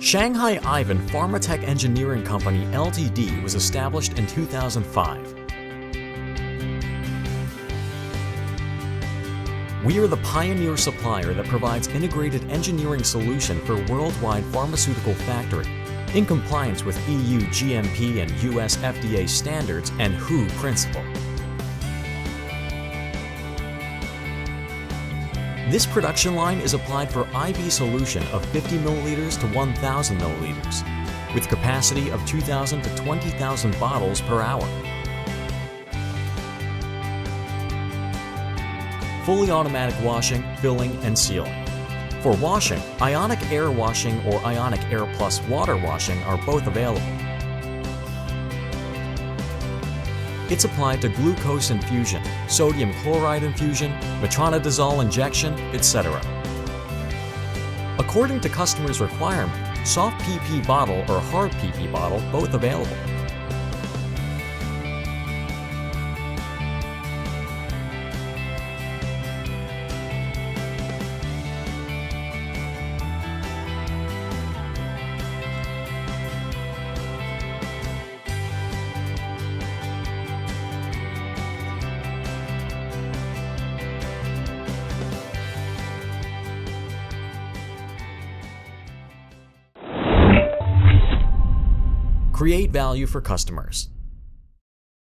Shanghai Iven Pharmatech Engineering Company Ltd. was established in 2005. We are the pioneer supplier that provides integrated engineering solution for worldwide pharmaceutical factory in compliance with EU GMP and US FDA standards and WHO principle. This production line is applied for IV solution of 50 milliliters to 1,000 milliliters, with capacity of 2,000 to 20,000 bottles per hour. Fully automatic washing, filling, and sealing. For washing, ionic air washing or ionic air plus water washing are both available. It's applied to glucose infusion, sodium chloride infusion, metronidazole injection, etc. According to customer's requirement, soft PP bottle or hard PP bottle both available. Create value for customers.